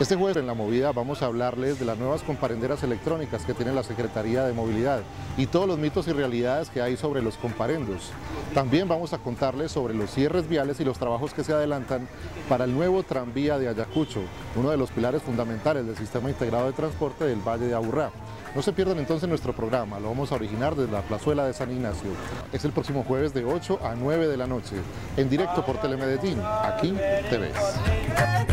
Este jueves en La Movida vamos a hablarles de las nuevas comparenderas electrónicas que tiene la Secretaría de Movilidad y todos los mitos y realidades que hay sobre los comparendos. También vamos a contarles sobre los cierres viales y los trabajos que se adelantan para el nuevo tranvía de Ayacucho, uno de los pilares fundamentales del sistema integrado de transporte del Valle de Aburrá. No se pierdan entonces nuestro programa, lo vamos a originar desde la plazuela de San Ignacio. Es el próximo jueves de 8 a 9 de la noche, en directo por Telemedellín, aquí te ves.